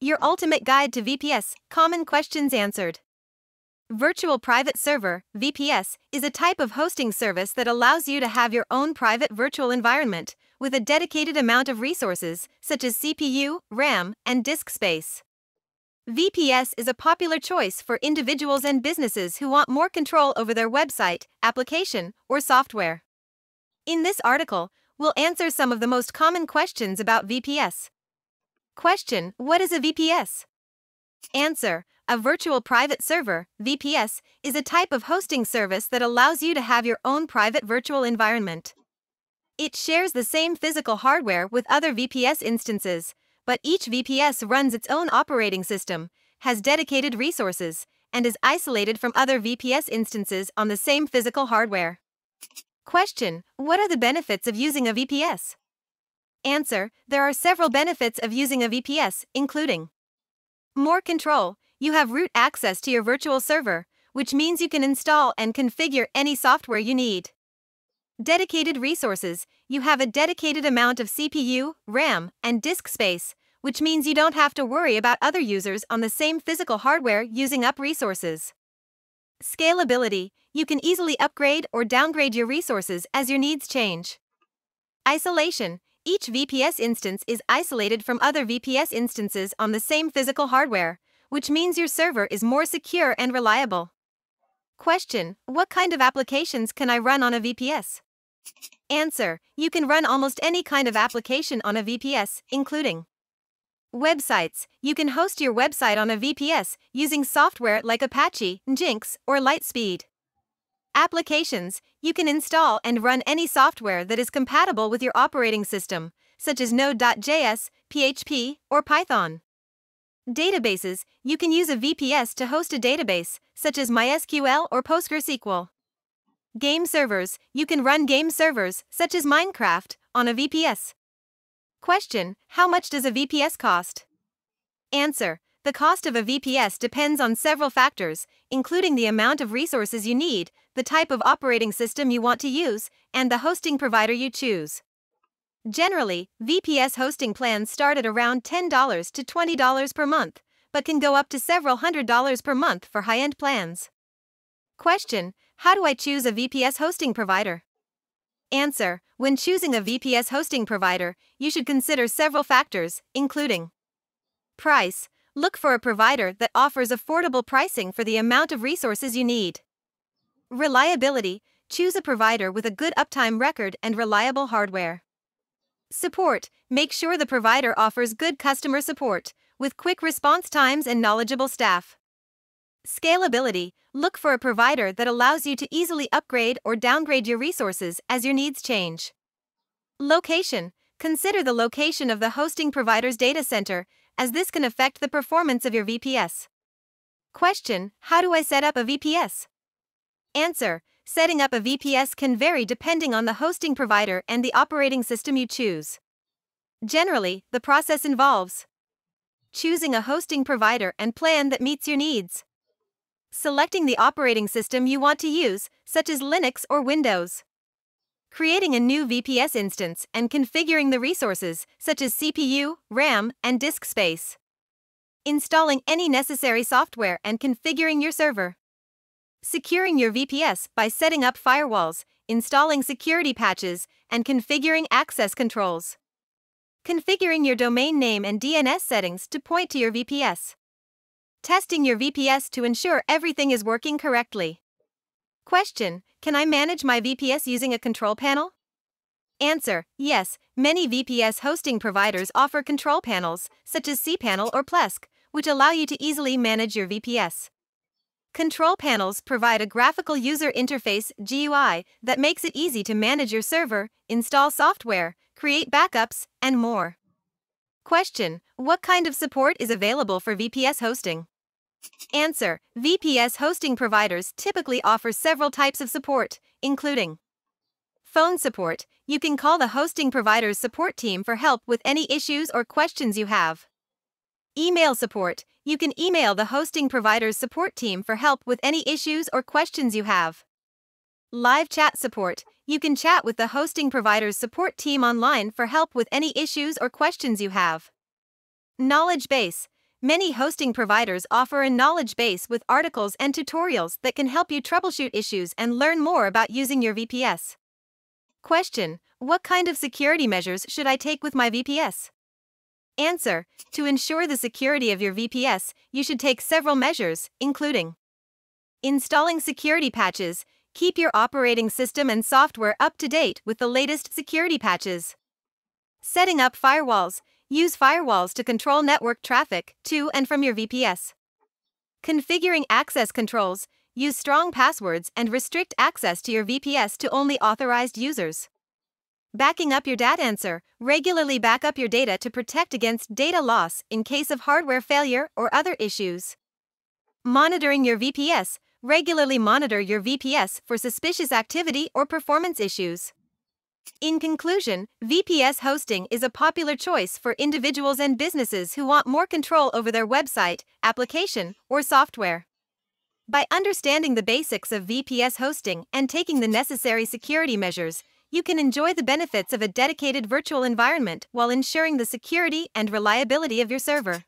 Your ultimate guide to VPS, common questions answered. Virtual Private Server, VPS, is a type of hosting service that allows you to have your own private virtual environment with a dedicated amount of resources, such as CPU, RAM, and disk space. VPS is a popular choice for individuals and businesses who want more control over their website, application, or software. In this article, we'll answer some of the most common questions about VPS. Question What is a VPS? Answer a virtual private server, VPS, is a type of hosting service that allows you to have your own private virtual environment. It shares the same physical hardware with other VPS instances, but each VPS runs its own operating system, has dedicated resources, and is isolated from other VPS instances on the same physical hardware. Question What are the benefits of using a VPS? Answer There are several benefits of using a VPS, including more control, you have root access to your virtual server, which means you can install and configure any software you need. Dedicated resources, you have a dedicated amount of CPU, RAM, and disk space, which means you don't have to worry about other users on the same physical hardware using up resources. Scalability, you can easily upgrade or downgrade your resources as your needs change. Isolation, each VPS instance is isolated from other VPS instances on the same physical hardware, which means your server is more secure and reliable. Question What kind of applications can I run on a VPS? Answer You can run almost any kind of application on a VPS, including Websites You can host your website on a VPS using software like Apache, Nginx, or LiteSpeed. Applications You can install and run any software that is compatible with your operating system, such as Node.js, PHP, or Python. Databases You can use a VPS to host a database, such as MySQL or PostgreSQL. Game servers You can run game servers, such as Minecraft, on a VPS. Question How much does a VPS cost? Answer The cost of a VPS depends on several factors, including the amount of resources you need, the type of operating system you want to use, and the hosting provider you choose. Generally, VPS hosting plans start at around $10 to $20 per month, but can go up to several hundred dollars per month for high end plans. Question How do I choose a VPS hosting provider? Answer When choosing a VPS hosting provider, you should consider several factors, including Price Look for a provider that offers affordable pricing for the amount of resources you need. Reliability Choose a provider with a good uptime record and reliable hardware. Support Make sure the provider offers good customer support, with quick response times and knowledgeable staff. Scalability Look for a provider that allows you to easily upgrade or downgrade your resources as your needs change. Location Consider the location of the hosting provider's data center, as this can affect the performance of your VPS. Question How do I set up a VPS? Answer Setting up a VPS can vary depending on the hosting provider and the operating system you choose. Generally, the process involves choosing a hosting provider and plan that meets your needs, selecting the operating system you want to use, such as Linux or Windows, creating a new VPS instance and configuring the resources, such as CPU, RAM, and disk space, installing any necessary software and configuring your server. Securing your VPS by setting up firewalls, installing security patches, and configuring access controls. Configuring your domain name and DNS settings to point to your VPS. Testing your VPS to ensure everything is working correctly. Question Can I manage my VPS using a control panel? Answer Yes, many VPS hosting providers offer control panels, such as cPanel or Plesk, which allow you to easily manage your VPS. Control panels provide a graphical user interface GUI that makes it easy to manage your server, install software, create backups, and more. Question What kind of support is available for VPS hosting? Answer VPS hosting providers typically offer several types of support, including Phone support You can call the hosting provider's support team for help with any issues or questions you have. Email support you can email the hosting provider's support team for help with any issues or questions you have. Live chat support. You can chat with the hosting provider's support team online for help with any issues or questions you have. Knowledge base. Many hosting providers offer a knowledge base with articles and tutorials that can help you troubleshoot issues and learn more about using your VPS. Question What kind of security measures should I take with my VPS? Answer To ensure the security of your VPS, you should take several measures, including installing security patches. Keep your operating system and software up to date with the latest security patches. Setting up firewalls. Use firewalls to control network traffic to and from your VPS. Configuring access controls. Use strong passwords and restrict access to your VPS to only authorized users. Backing up your data answer. Regularly back up your data to protect against data loss in case of hardware failure or other issues. Monitoring your VPS. Regularly monitor your VPS for suspicious activity or performance issues. In conclusion, VPS hosting is a popular choice for individuals and businesses who want more control over their website, application, or software. By understanding the basics of VPS hosting and taking the necessary security measures, you can enjoy the benefits of a dedicated virtual environment while ensuring the security and reliability of your server.